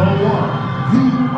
the one, the.